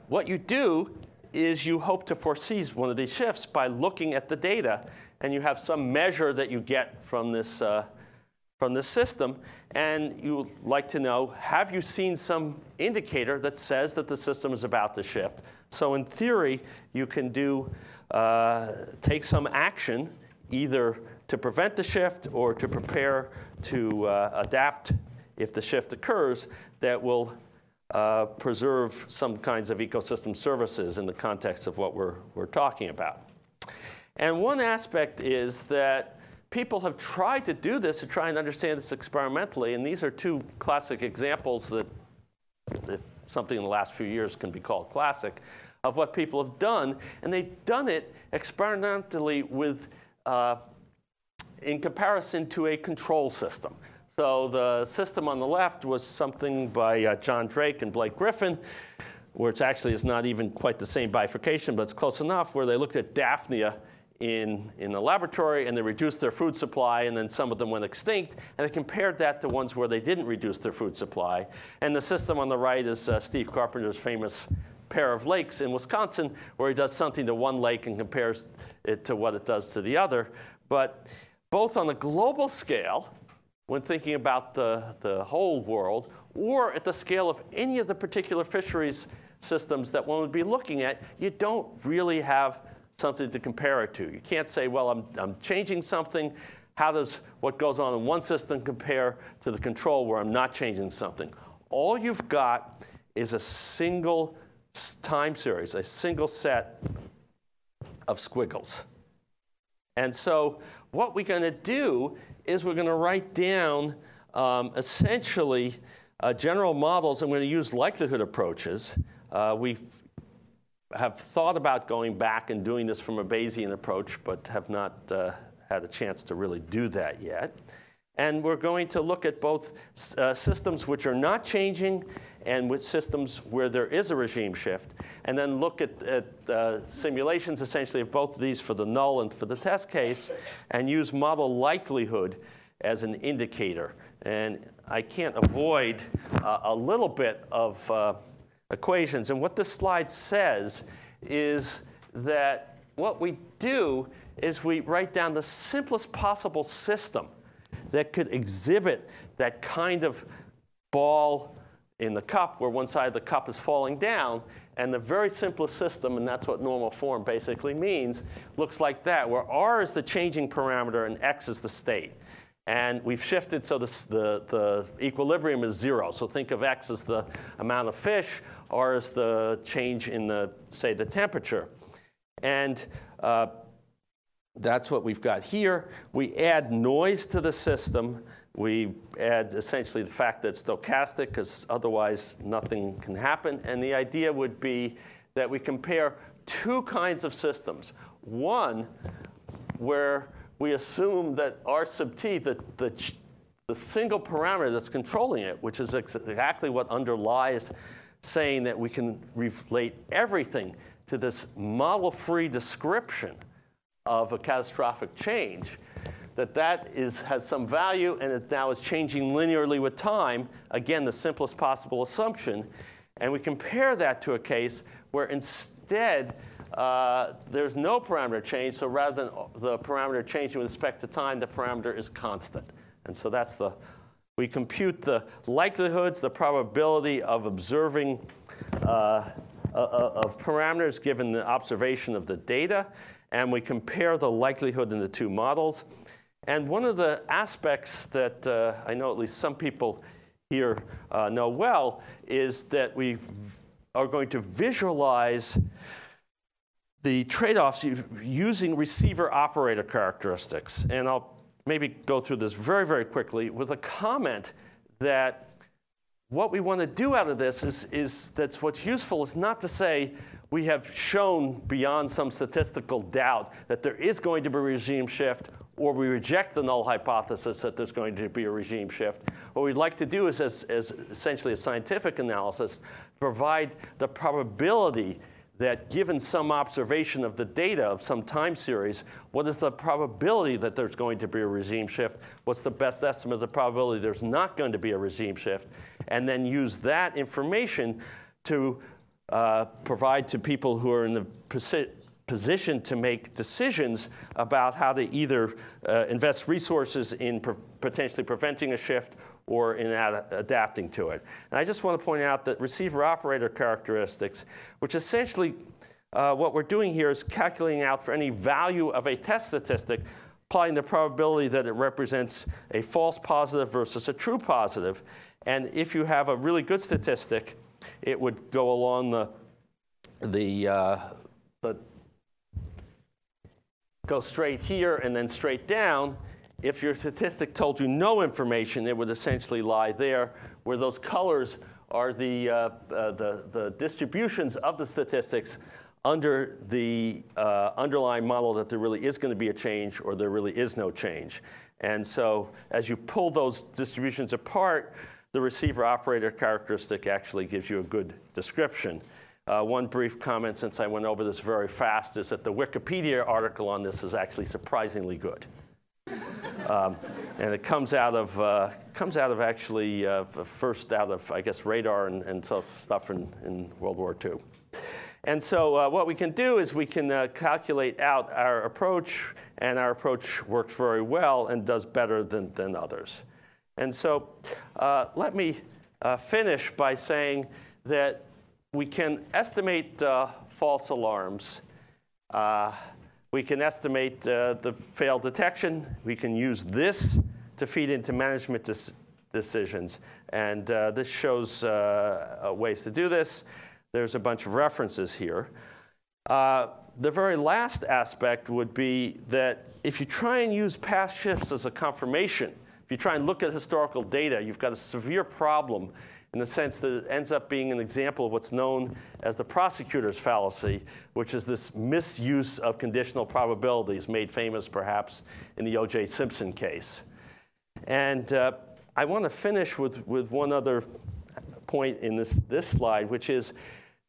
what you do is you hope to foresee one of these shifts by looking at the data, and you have some measure that you get from this, uh, from this system, and you would like to know, have you seen some indicator that says that the system is about to shift? So in theory, you can do, uh, take some action, either to prevent the shift or to prepare to uh, adapt if the shift occurs that will uh, preserve some kinds of ecosystem services in the context of what we're, we're talking about. And one aspect is that people have tried to do this to try and understand this experimentally, and these are two classic examples that, that something in the last few years can be called classic, of what people have done, and they've done it experimentally with, uh, in comparison to a control system. So the system on the left was something by uh, John Drake and Blaine Griffen, which actually is not even quite the same bifurcation, but it's close enough, where they looked at Daphnia in, in the laboratory and they reduced their food supply and then some of them went extinct. And they compared that to ones where they didn't reduce their food supply. And the system on the right is uh, Steve Carpenter's famous pair of lakes in Wisconsin, where he does something to one lake and compares it to what it does to the other. But both on a global scale, when thinking about the, the whole world, or at the scale of any of the particular fisheries systems that one would be looking at, you don't really have something to compare it to. You can't say, well, I'm, I'm changing something. How does what goes on in one system compare to the control where I'm not changing something? All you've got is a single time series, a single set of squiggles. And so what we're going to do is we're going to write down um, essentially uh, general models, and we're going to use likelihood approaches. Uh, we have thought about going back and doing this from a Bayesian approach, but have not uh, had a chance to really do that yet. And we're going to look at both uh, systems which are not changing and with systems where there is a regime shift, and then look at, at uh, simulations essentially of both of these for the null and for the test case, and use model likelihood as an indicator. And I can't avoid uh, a little bit of uh, equations. And what this slide says is that what we do is we write down the simplest possible system that could exhibit that kind of ball in the cup where one side of the cup is falling down. And the very simplest system, and that's what normal form basically means, looks like that, where r is the changing parameter and x is the state. And we've shifted so the, the equilibrium is zero. So think of x as the amount of fish, r is the change in the, say, the temperature. And uh, that's what we've got here. We add noise to the system we add essentially the fact that it's stochastic because otherwise nothing can happen. And the idea would be that we compare two kinds of systems. One where we assume that R sub t, the, the, the single parameter that's controlling it, which is exactly what underlies saying that we can relate everything to this model-free description of a catastrophic change, that that is, has some value and it now is changing linearly with time. Again, the simplest possible assumption. And we compare that to a case where instead uh, there's no parameter change. So rather than the parameter changing with respect to time, the parameter is constant. And so that's the, we compute the likelihoods, the probability of observing uh, uh, uh, of parameters given the observation of the data, and we compare the likelihood in the two models. And one of the aspects that uh, I know at least some people here uh, know well is that we are going to visualize the trade-offs using receiver operator characteristics. And I'll maybe go through this very, very quickly with a comment that what we want to do out of this is, is that's what's useful is not to say we have shown beyond some statistical doubt that there is going to be a regime shift or we reject the null hypothesis that there's going to be a regime shift. What we'd like to do is, as, as essentially a scientific analysis, provide the probability that given some observation of the data of some time series, what is the probability that there's going to be a regime shift? What's the best estimate of the probability there's not going to be a regime shift? And then use that information to uh, provide to people who are in the position to make decisions about how to either uh, invest resources in pre potentially preventing a shift or in ad adapting to it. And I just want to point out that receiver operator characteristics, which essentially uh, what we're doing here is calculating out for any value of a test statistic, applying the probability that it represents a false positive versus a true positive. And if you have a really good statistic, it would go along the, the, uh, the go straight here and then straight down if your statistic told you no information, it would essentially lie there, where those colors are the, uh, uh, the, the, distributions of the statistics under the uh, underlying model that there really is going to be a change or there really is no change. And so as you pull those distributions apart, the receiver operator characteristic actually gives you a good description. Uh, one brief comment, since I went over this very fast, is that the Wikipedia article on this is actually surprisingly good. Um, and it comes out of uh, comes out of actually uh, first out of I guess radar and, and stuff in, in World War II. And so uh, what we can do is we can uh, calculate out our approach, and our approach works very well and does better than, than others. And so uh, let me uh, finish by saying that we can estimate false alarms we can estimate uh, the failed detection. We can use this to feed into management decisions. And uh, this shows uh, ways to do this. There's a bunch of references here. Uh, the very last aspect would be that if you try and use past shifts as a confirmation, if you try and look at historical data, you've got a severe problem in the sense that it ends up being an example of what's known as the prosecutor's fallacy, which is this misuse of conditional probabilities, made famous perhaps in the O.J. Simpson case. And uh, I want to finish with, with one other point in this, this slide, which is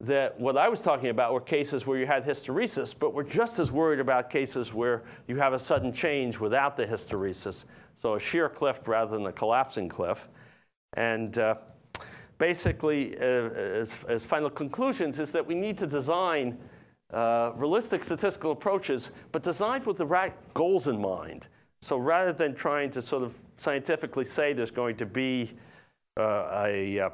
that what I was talking about were cases where you had hysteresis, but we're just as worried about cases where you have a sudden change without the hysteresis, so a sheer cliff rather than a collapsing cliff. And uh, basically, uh, as, as, final conclusions, is that we need to design uh, realistic statistical approaches, but designed with the right goals in mind. So rather than trying to sort of scientifically say there's going to be uh, a, uh,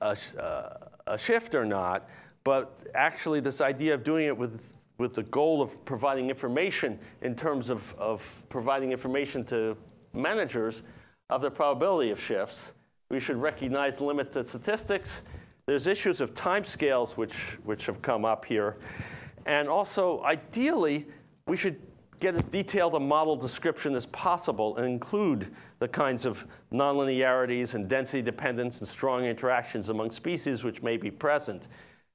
a, uh, a, shift or not, but actually this idea of doing it with, with the goal of providing information in terms of, of providing information to managers of the probability of shifts, we should recognize limited statistics. There's issues of timescales which, which have come up here. And also, ideally, we should get as detailed a model description as possible and include the kinds of nonlinearities and density dependence and strong interactions among species which may be present.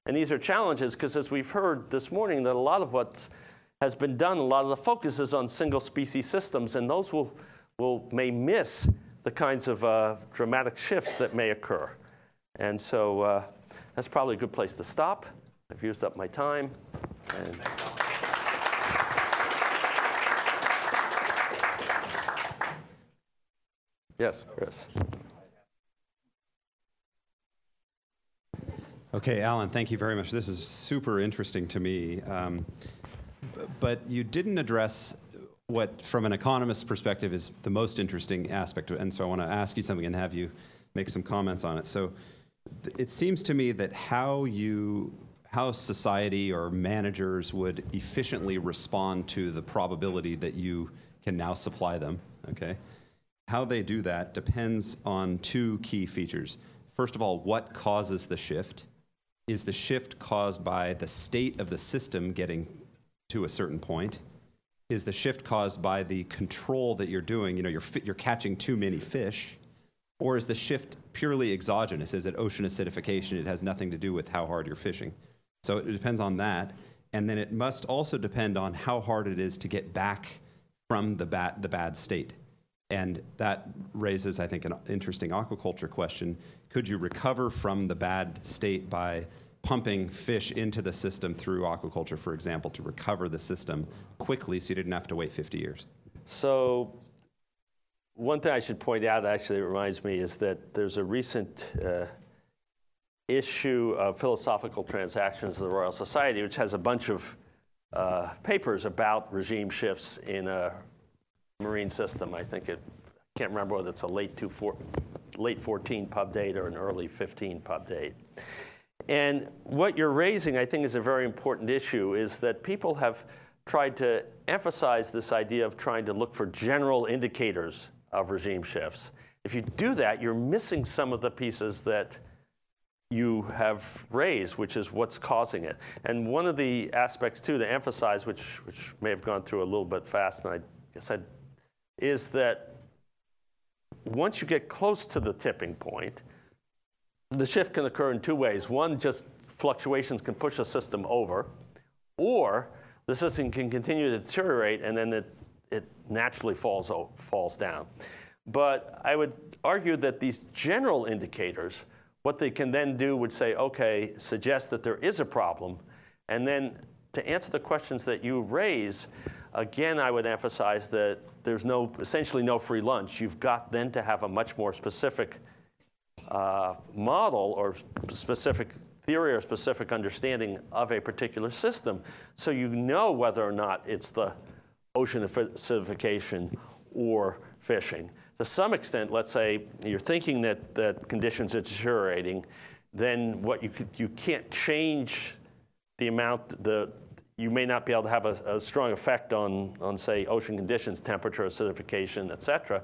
And these are challenges because as we've heard this morning that a lot of what has been done, a lot of the focus is on single species systems and those will, will may miss the kinds of uh, dramatic shifts that may occur. And so uh, that's probably a good place to stop. I've used up my time. And yes, Chris. Okay, Alan, thank you very much. This is super interesting to me. Um, but you didn't address what, from an economist's perspective, is the most interesting aspect. And so I want to ask you something and have you make some comments on it. So it seems to me that how you how society or managers would efficiently respond to the probability that you can now supply them, okay? How they do that depends on two key features. First of all, what causes the shift? Is the shift caused by the state of the system getting to a certain point? Is the shift caused by the control that you're doing? You know, you're, you're catching too many fish. Or is the shift purely exogenous? Is it ocean acidification? It has nothing to do with how hard you're fishing. So it depends on that. And then it must also depend on how hard it is to get back from the bad, the bad state. And that raises, I think, an interesting aquaculture question. Could you recover from the bad state by pumping fish into the system through aquaculture, for example, to recover the system quickly so you didn't have to wait 50 years? So, one thing I should point out, actually, it reminds me, is that there's a recent uh, issue of philosophical transactions of the Royal Society, which has a bunch of uh, papers about regime shifts in a marine system. I think it, I can't remember whether it's a late, two, four, late 14 pub date or an early 15 pub date. And what you're raising, I think, is a very important issue is that people have tried to emphasize this idea of trying to look for general indicators of regime shifts. If you do that, you're missing some of the pieces that you have raised, which is what's causing it. And one of the aspects, too, to emphasize, which, which may have gone through a little bit fast, and I guess I'd, is that once you get close to the tipping point, the shift can occur in two ways. One, just fluctuations can push a system over, or the system can continue to deteriorate and then it, it naturally falls, falls down. But I would argue that these general indicators what they can then do would say, okay, suggest that there is a problem. And then to answer the questions that you raise, again, I would emphasize that there's no, essentially no free lunch. You've got then to have a much more specific uh, model or specific theory or specific understanding of a particular system so you know whether or not it's the ocean acidification or fishing to some extent, let's say you're thinking that, that conditions are deteriorating, then what you, could, you can't change the amount, the, you may not be able to have a, a, strong effect on, on, say, ocean conditions, temperature, acidification, et cetera,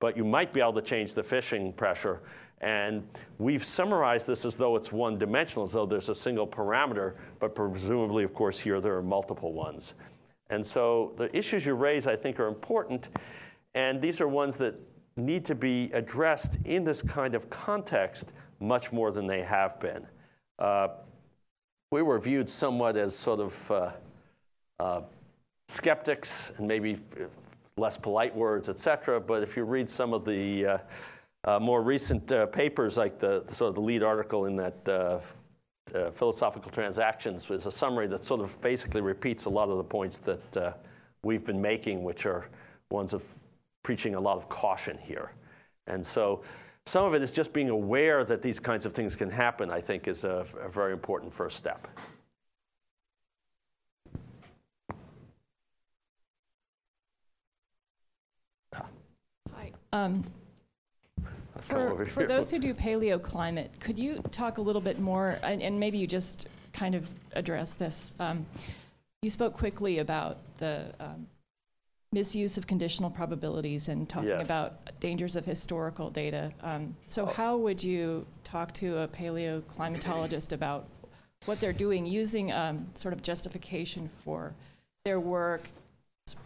but you might be able to change the fishing pressure. And we've summarized this as though it's one dimensional, as though there's a single parameter, but presumably, of course, here there are multiple ones. And so the issues you raise, I think, are important. And these are ones that need to be addressed in this kind of context much more than they have been. Uh, we were viewed somewhat as sort of uh, uh, skeptics and maybe less polite words, et cetera. But if you read some of the uh, uh, more recent uh, papers, like the, the, sort of the lead article in that philosophical transactions, is a summary that sort of basically repeats a lot of the points that we've been making, which are ones of preaching a lot of caution here. And so some of it is just being aware that these kinds of things can happen, I think, is a, a very important first step. Hi. Um, for, for those who do paleoclimate, could you talk a little bit more, and, and maybe you just kind of address this? Um, you spoke quickly about the um, misuse of conditional probabilities and talking yes. about dangers of historical data. Um, so, oh. how would you talk to a paleoclimatologist about what they're doing using um, sort of justification for their work,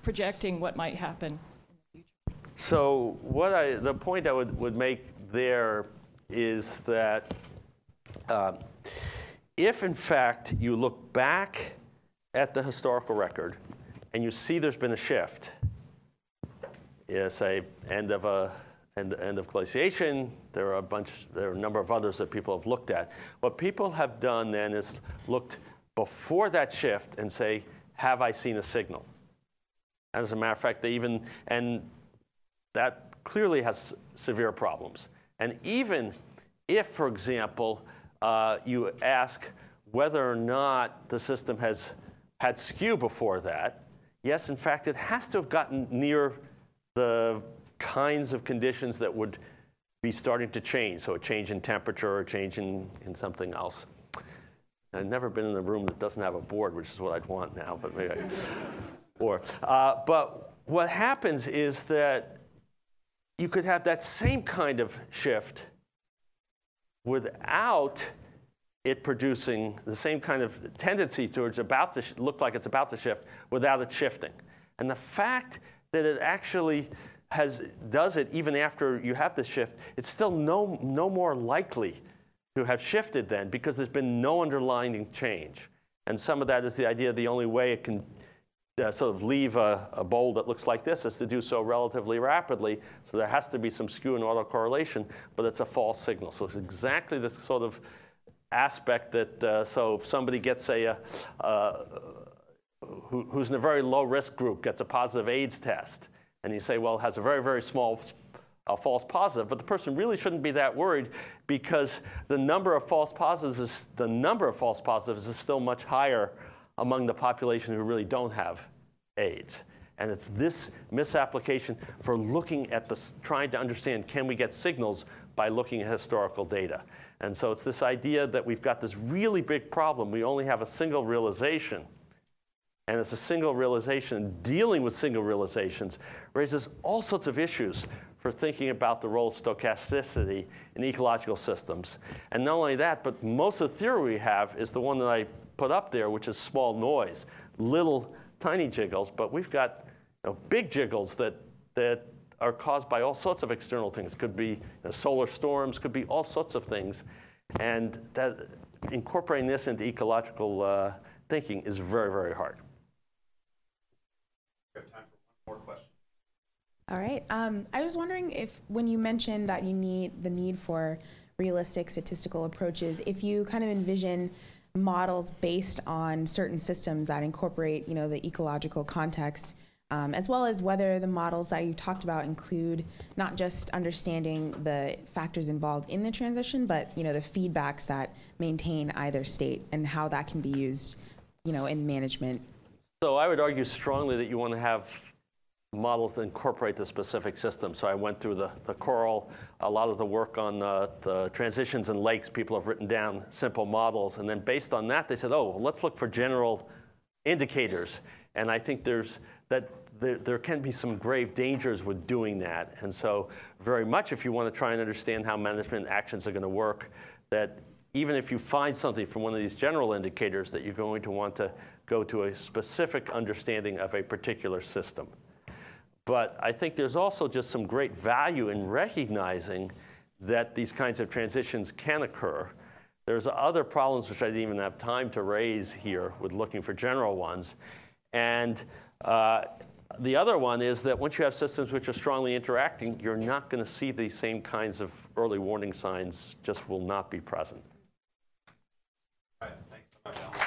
projecting what might happen? In the future? So, what I the point I would, would make there is that uh, if in fact you look back at the historical record and you see there's been a shift, you say end of a end, end of glaciation. There are a bunch, there are a number of others that people have looked at. What people have done then is looked before that shift and say, have I seen a signal? As a matter of fact, they even, and that clearly has severe problems. And even if, for example, uh, you ask whether or not the system has had skew before that. Yes, in fact, it has to have gotten near the kinds of conditions that would be starting to change. So a change in temperature or a change in, in something else. I've never been in a room that doesn't have a board, which is what I'd want now, but maybe I, or, uh, but what happens is that you could have that same kind of shift without it producing the same kind of tendency towards about to look like it's about to shift without it shifting. And the fact that it actually has, does it even after you have the shift, it's still no, no more likely to have shifted then because there's been no underlying change. And some of that is the idea the only way it can uh, sort of leave a, a, bowl that looks like this is to do so relatively rapidly. So there has to be some skew and autocorrelation, but it's a false signal. So it's exactly this sort of aspect that, uh, so if somebody gets a, a uh, who, who's in a very low risk group gets a positive AIDS test, and you say, well, has a very, very small uh, false positive, but the person really shouldn't be that worried because the number of false positives, is, the number of false positives is still much higher among the population who really don't have AIDS. And it's this misapplication for looking at the, trying to understand can we get signals by looking at historical data. And so it's this idea that we've got this really big problem. We only have a single realization. And it's a single realization. Dealing with single realizations raises all sorts of issues for thinking about the role of stochasticity in ecological systems. And not only that, but most of the theory we have is the one that I put up there, which is small noise, little tiny jiggles, but we've got you know, big jiggles that, that are caused by all sorts of external things. Could be you know, solar storms, could be all sorts of things. And that, incorporating this into ecological uh, thinking is very, very hard. We have time for one more question. All right. Um, I was wondering if, when you mentioned that you need the need for realistic statistical approaches, if you kind of envision models based on certain systems that incorporate, you know, the ecological context, um, as well as whether the models that you talked about include not just understanding the factors involved in the transition, but you know, the feedbacks that maintain either state and how that can be used, you know, in management. So I would argue strongly that you want to have models that incorporate the specific system. So I went through the, the coral, a lot of the work on the transitions in lakes, people have written down simple models. And then based on that, they said, oh, well, let's look for general indicators. And I think there's that there, there, can be some grave dangers with doing that. And so very much if you want to try and understand how management actions are going to work, that even if you find something from one of these general indicators, that you're going to want to go to a specific understanding of a particular system. But I think there's also just some great value in recognizing that these kinds of transitions can occur. There's other problems which I didn't even have time to raise here with looking for general ones. And uh, the other one is that once you have systems which are strongly interacting, you're not going to see these same kinds of early warning signs just will not be present. All right, thanks so much, Alan.